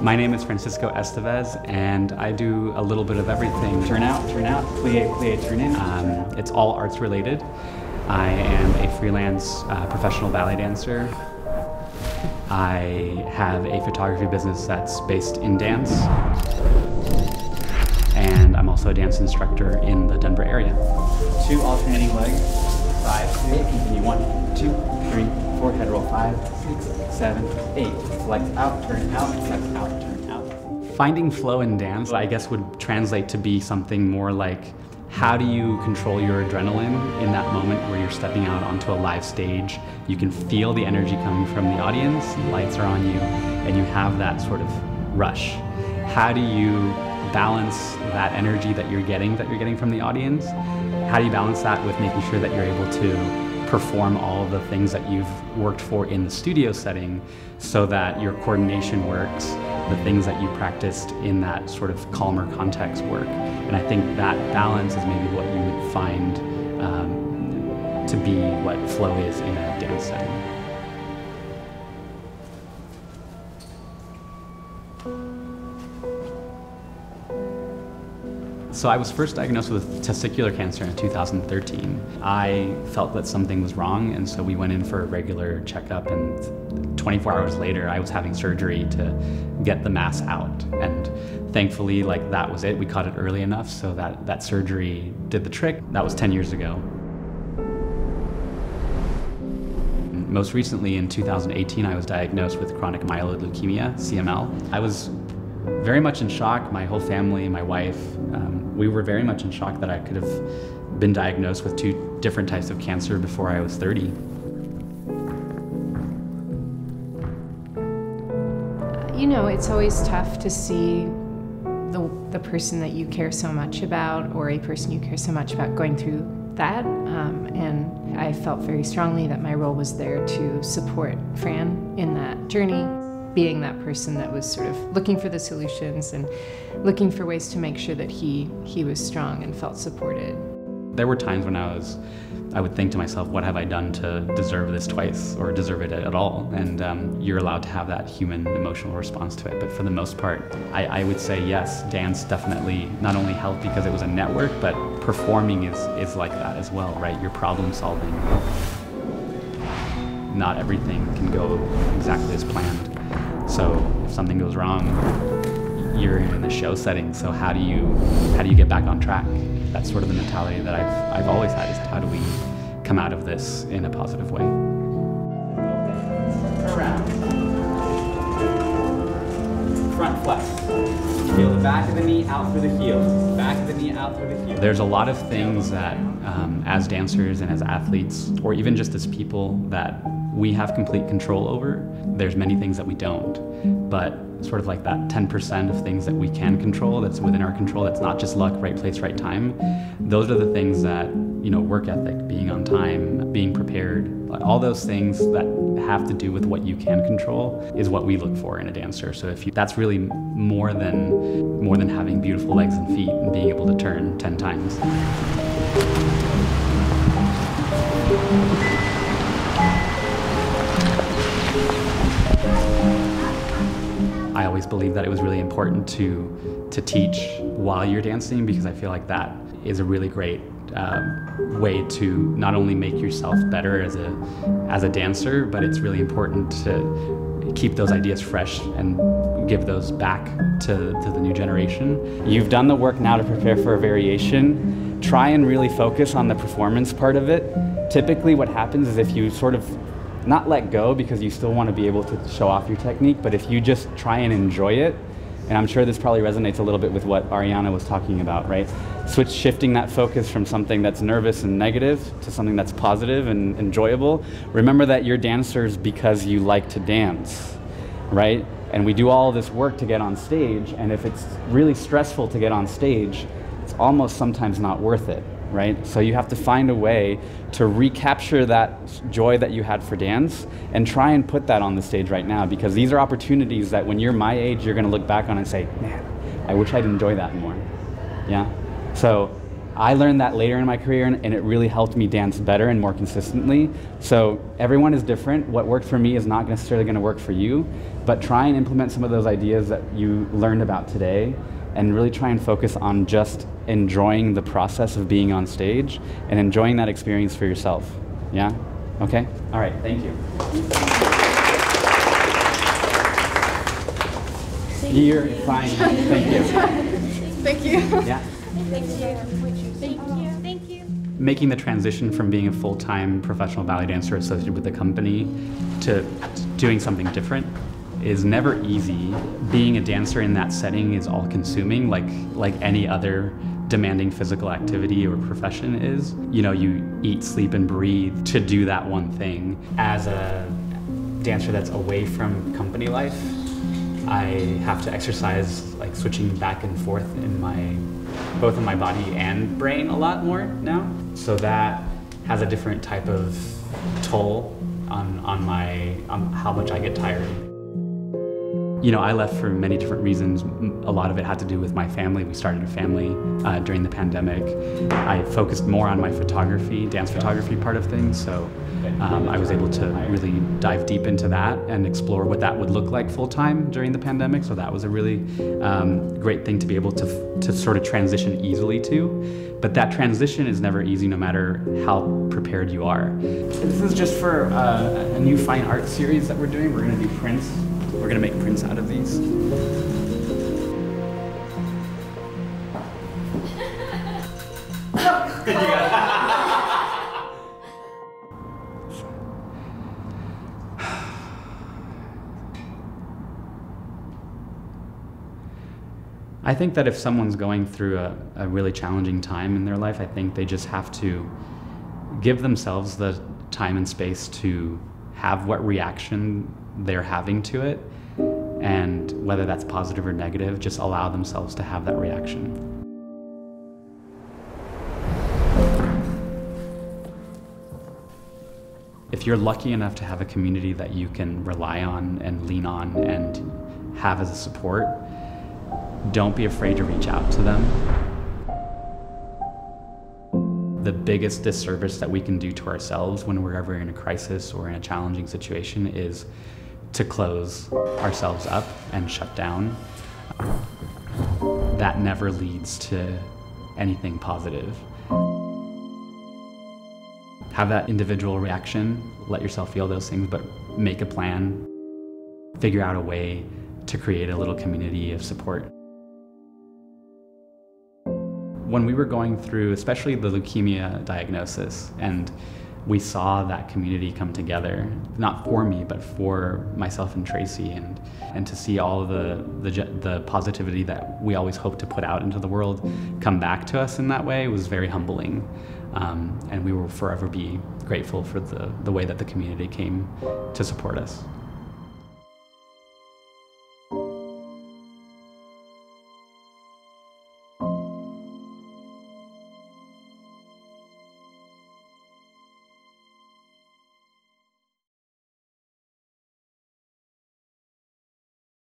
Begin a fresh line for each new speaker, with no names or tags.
My name is Francisco Estevez, and I do a little bit of everything.
Turn out, turn out, plie, plie, turn in.
Um, it's all arts related. I am a freelance uh, professional ballet dancer. I have a photography business that's based in dance. And I'm also a dance instructor in the Denver area.
Two alternating legs. Five, eight. Continue. One, two, three, four. Head roll. Five, six, seven, eight. Legs out, turn out, legs out, turn out.
Finding flow in dance, I guess, would translate to be something more like how do you control your adrenaline in that moment where you're stepping out onto a live stage? You can feel the energy coming from the audience, the lights are on you, and you have that sort of rush. How do you balance that energy that you're getting, that you're getting from the audience? How do you balance that with making sure that you're able to perform all the things that you've worked for in the studio setting so that your coordination works, the things that you practiced in that sort of calmer context work. And I think that balance is maybe what you would find um, to be what flow is in a dance setting. So I was first diagnosed with testicular cancer in 2013. I felt that something was wrong, and so we went in for a regular checkup. And 24 hours later, I was having surgery to get the mass out. And thankfully, like that was it. We caught it early enough so that that surgery did the trick. That was 10 years ago. Most recently, in 2018, I was diagnosed with chronic myeloid leukemia, CML. I was very much in shock. My whole family, my wife, um, we were very much in shock that I could have been diagnosed with two different types of cancer before I was 30.
You know, it's always tough to see the, the person that you care so much about or a person you care so much about going through that. Um, and I felt very strongly that my role was there to support Fran in that journey being that person that was sort of looking for the solutions and looking for ways to make sure that he he was strong and felt supported.
There were times when I was, I would think to myself, what have I done to deserve this twice or deserve it at all? And um, you're allowed to have that human emotional response to it. But for the most part, I, I would say yes, dance definitely not only helped because it was a network, but performing is, is like that as well, right? You're problem solving. Not everything can go exactly as planned. So if something goes wrong, you're in a show setting. So how do you how do you get back on track? That's sort of the mentality that I've I've always had is how do we come out of this in a positive way?
Front flex. Feel the back of the knee out through the heel. Back of the knee out through the heel.
There's a lot of things that, um, as dancers and as athletes, or even just as people, that we have complete control over. There's many things that we don't, but sort of like that 10% of things that we can control, that's within our control, that's not just luck, right place, right time. Those are the things that, you know, work ethic, being on time, being prepared, all those things that have to do with what you can control is what we look for in a dancer. So if you, that's really more than more than having beautiful legs and feet and being able to turn 10 times. I always believed that it was really important to to teach while you're dancing because I feel like that is a really great um, way to not only make yourself better as a as a dancer, but it's really important to keep those ideas fresh and give those back to, to the new generation. You've done the work now to prepare for a variation. Try and really focus on the performance part of it. Typically what happens is if you sort of not let go because you still want to be able to show off your technique, but if you just try and enjoy it, and I'm sure this probably resonates a little bit with what Ariana was talking about, right? Switch shifting that focus from something that's nervous and negative to something that's positive and enjoyable. Remember that you're dancers because you like to dance, right? And we do all this work to get on stage, and if it's really stressful to get on stage, it's almost sometimes not worth it, right? So you have to find a way to recapture that joy that you had for dance and try and put that on the stage right now because these are opportunities that when you're my age, you're going to look back on and say, man, I wish I'd enjoy that more. Yeah? So
I learned that later in my career, and, and, it really helped me dance better and more consistently. So everyone is different. What worked for me is not necessarily going to work for you, but try and implement some of those ideas that you learned about today, and really try and focus on just enjoying the process of being on stage and enjoying that experience for yourself. Yeah. Okay. All right. Thank you. You're fine. Thank you.
Thank you.
Yeah.
Thank you. Thank you. Thank you.
Making the transition from being a full-time professional ballet dancer associated with the company to doing something different is never easy. Being a dancer in that setting is all-consuming, like like any other demanding physical activity or profession is. You know, you eat, sleep, and breathe to do that one thing. As a dancer that's away from company life, I have to exercise like switching back and forth in my both in my body and brain a lot more now. So that has a different type of toll on on my on how much I get tired. You know, I left for many different reasons. A lot of it had to do with my family. We started a family uh, during the pandemic. I focused more on my photography, dance photography part of things. So um, I was able to really dive deep into that and explore what that would look like full time during the pandemic. So that was a really um, great thing to be able to, to sort of transition easily to. But that transition is never easy no matter how prepared you are. This is just for uh, a new fine art series that we're doing. We're going to do prints. We're going to make prints out of these. I think that if someone's going through a, a, really challenging time in their life, I think they just have to give themselves the time and space to have what reaction they're having to it. And whether that's positive or negative, just allow themselves to have that reaction. If you're lucky enough to have a community that you can rely on and lean on and have as a support, don't be afraid to reach out to them. The biggest disservice that we can do to ourselves when we're ever in a crisis or in a challenging situation is to close ourselves up and shut down. That never leads to anything positive. Have that individual reaction, let yourself feel those things, but make a plan, figure out a way to create a little community of support when we were going through, especially the leukemia diagnosis, and we saw that community come together, not for me, but for myself and Tracy, and and to see all the the, the positivity that we always hope to put out into the world come back to us in that way was very humbling, um, and we will forever be grateful for the the way that the community came to support us.